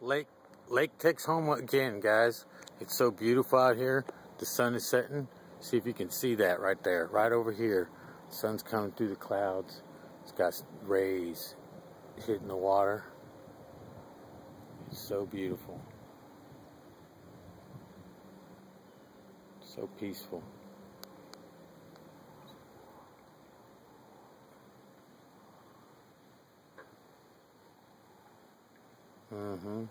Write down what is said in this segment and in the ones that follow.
Lake Lake Texoma again, guys. It's so beautiful out here. The sun is setting. See if you can see that right there, right over here. Sun's coming through the clouds. It's got rays hitting the water. It's so beautiful. So peaceful. Mm-hmm.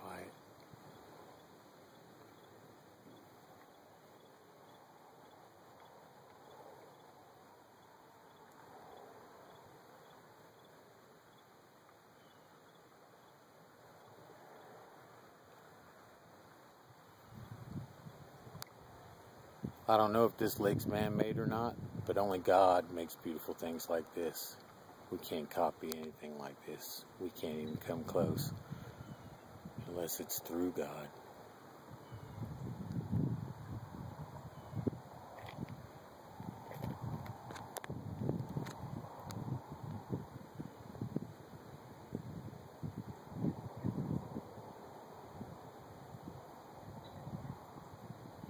Quiet. I don't know if this lake's man-made or not, but only God makes beautiful things like this. We can't copy anything like this. We can't even come close unless it's through God.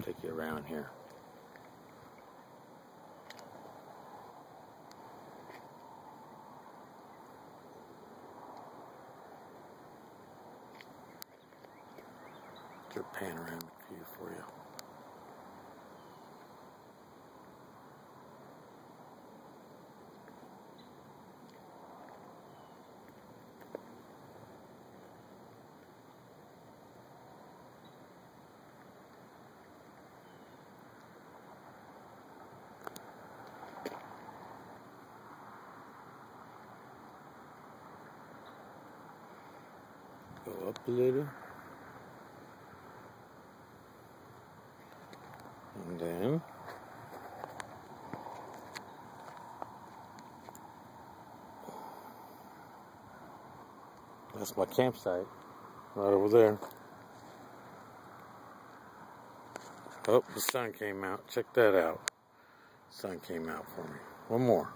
Take you around here. A panoramic view for you. Go up a little. And then that's my campsite right over there. Oh, the sun came out. Check that out. Sun came out for me. One more.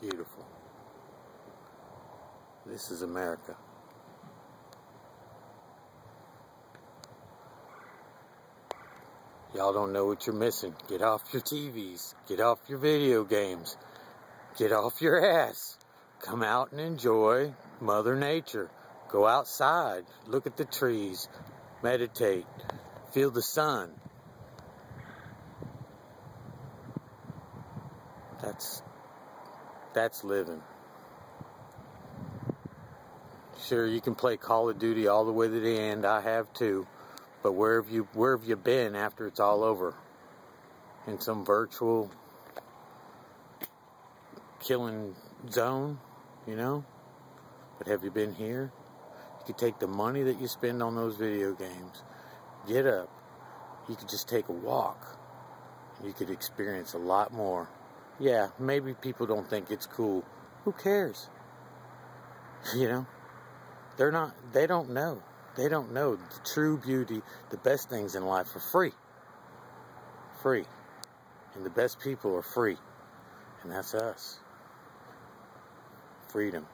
Beautiful. This is America. Y'all don't know what you're missing. Get off your TVs. Get off your video games. Get off your ass. Come out and enjoy Mother Nature. Go outside. Look at the trees. Meditate. Feel the sun. That's that's living. Sure, you can play Call of Duty all the way to the end. I have too. But where have you where have you been after it's all over? In some virtual killing zone, you know? But have you been here? You could take the money that you spend on those video games, get up. You could just take a walk. You could experience a lot more. Yeah, maybe people don't think it's cool. Who cares? You know? They're not they don't know. They don't know the true beauty, the best things in life are free. Free. And the best people are free. And that's us. Freedom.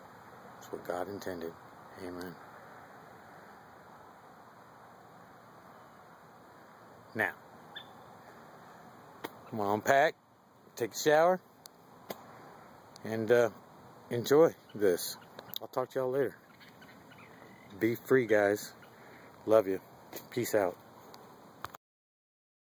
That's what God intended. Amen. Now, come on, pack, take a shower, and uh, enjoy this. I'll talk to y'all later. Be free, guys. Love you. Peace out.